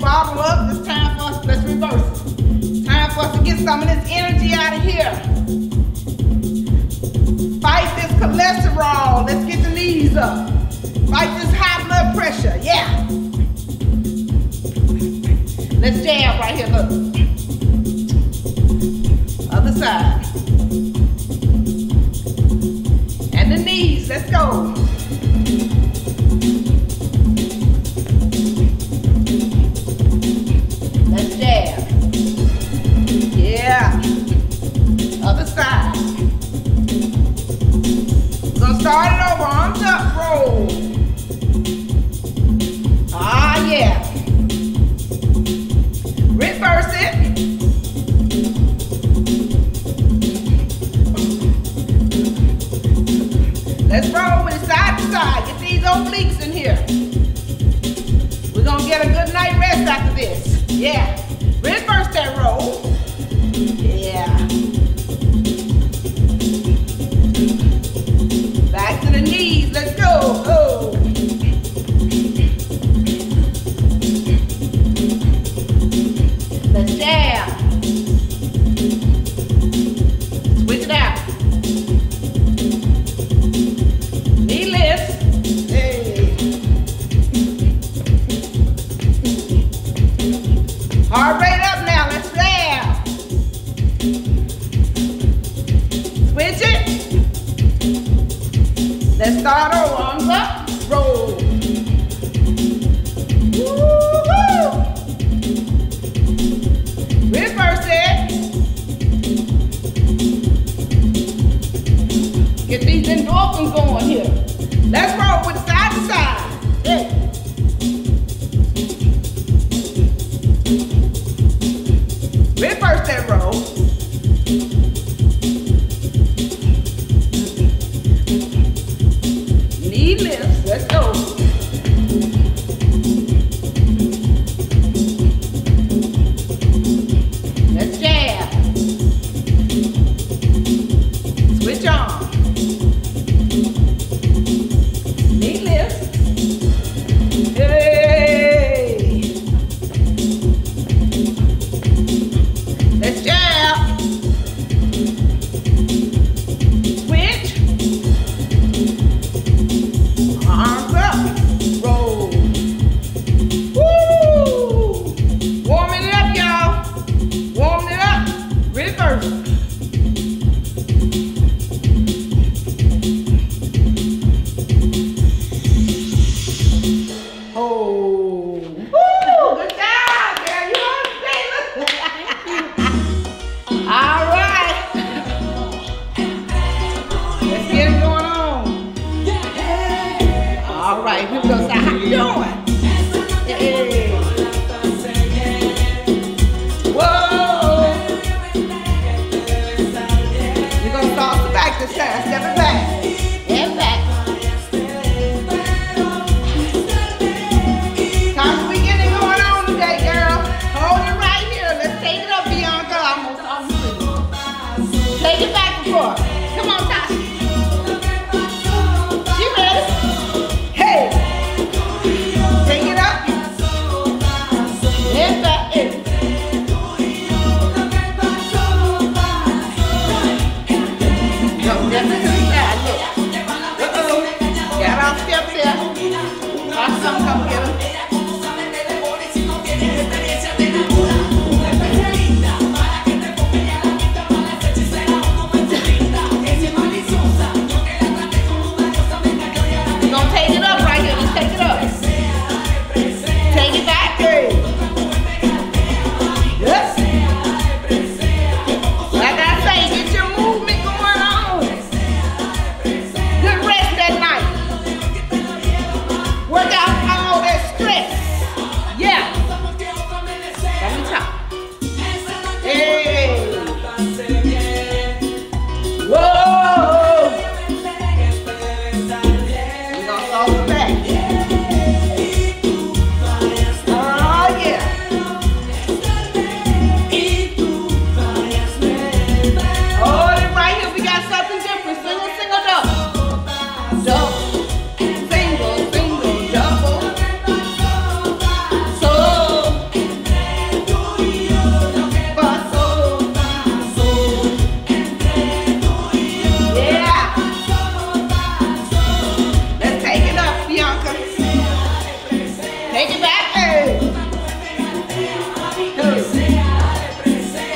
bottle up. It's time for us, let's reverse it. Time for us to get some of this energy out of here. Fight this cholesterol. Let's get the knees up. Fight this high blood pressure. Yeah. Let's jab right here, look. Other side. And the knees, let's go. We're gonna start it over. Arms up, roll. Ah, yeah. Reverse it. Let's roll with it side to side. Get these obliques in here. We're gonna get a good night rest after this. Yeah. Reverse that roll.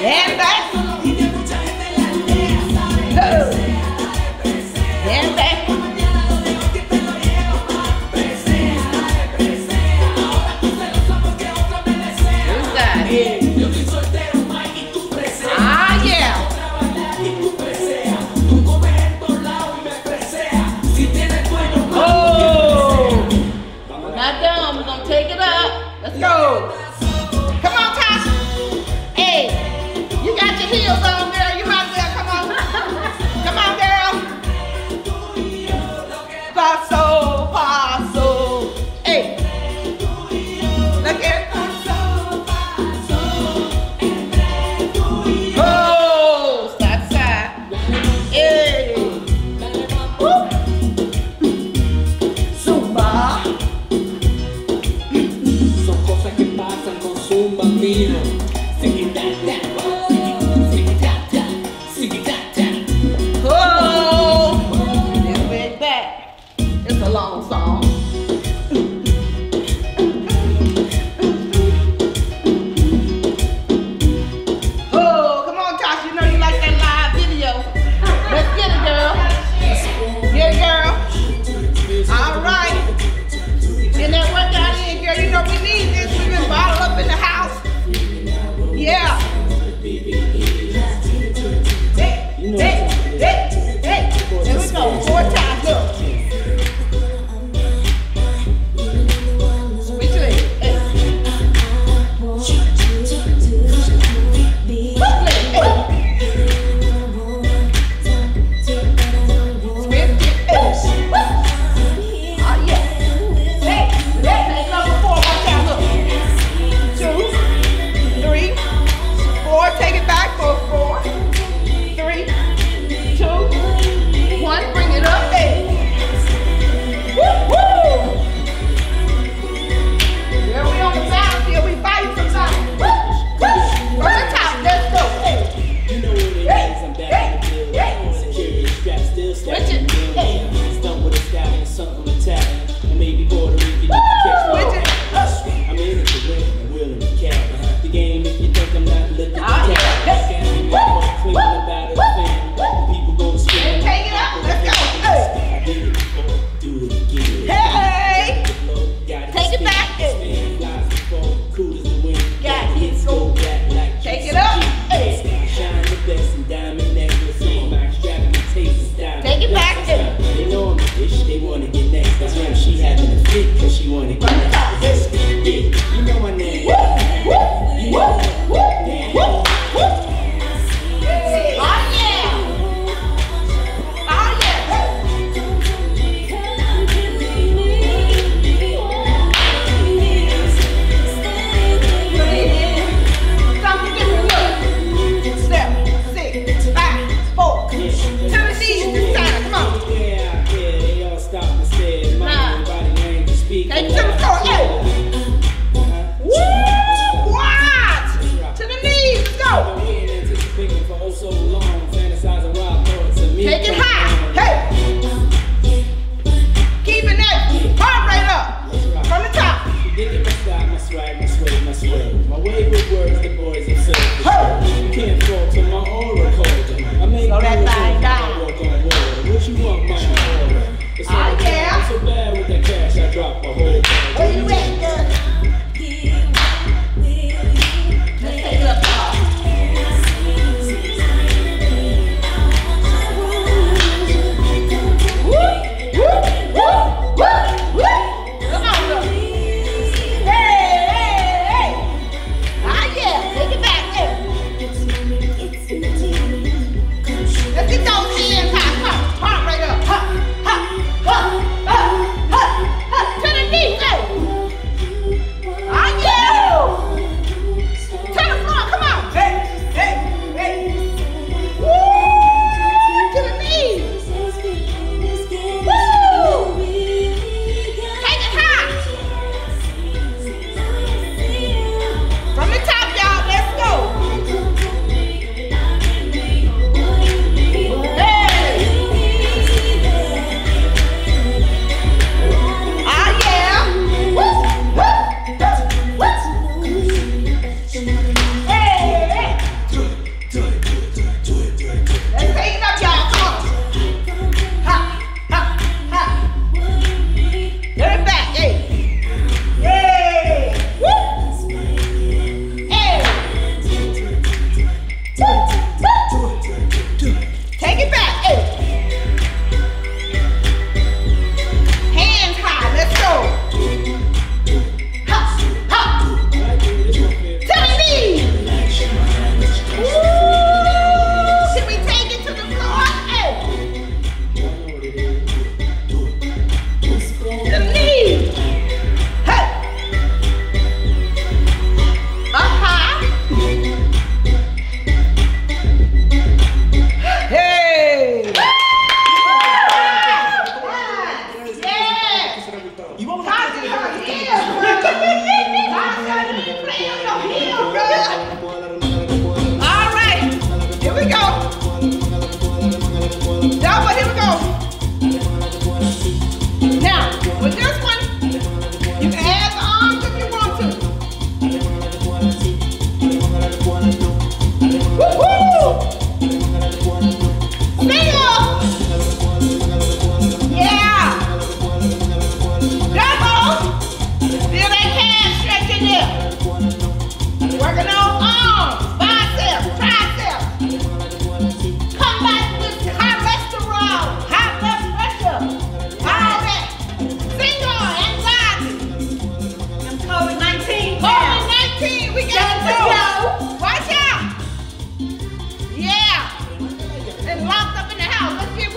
And back.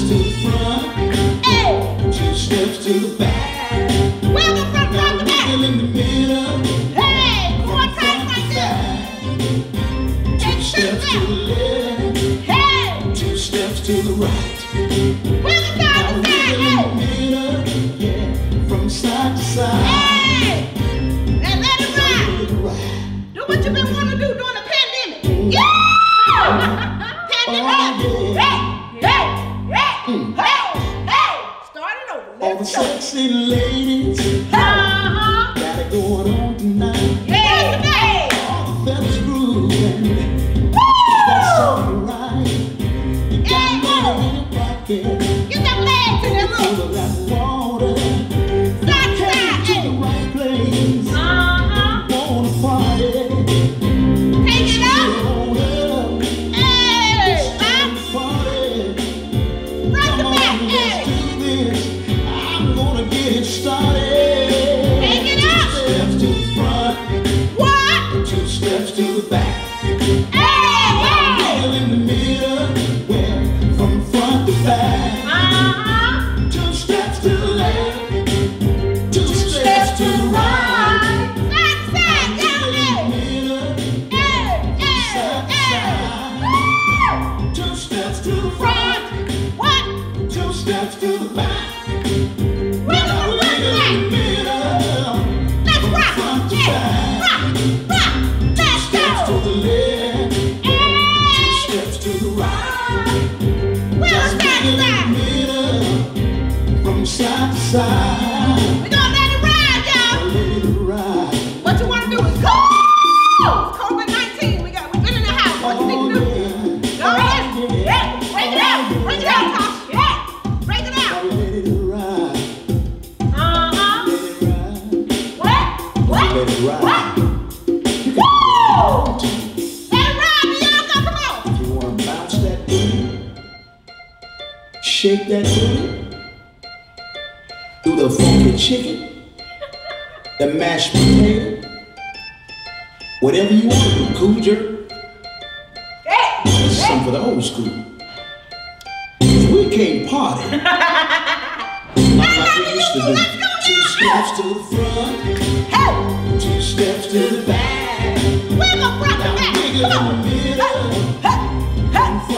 to the front.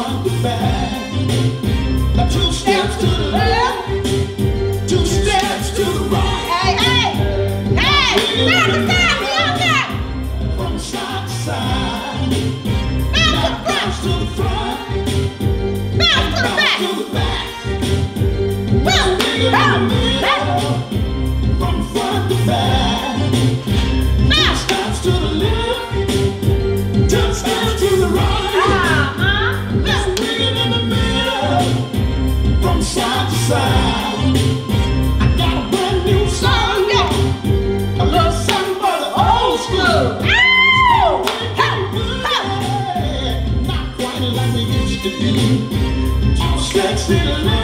front to back. Now two steps to the left, two steps to the right. Hey, hey, hey, Back to side, we all got. From side to side. back. to the front. To the back. To the back. Bounce. still alive.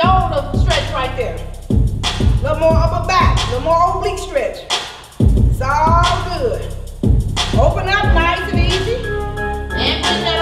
Shoulder stretch right there. A little more upper back, a little more oblique stretch. It's all good. Open up nice and easy. And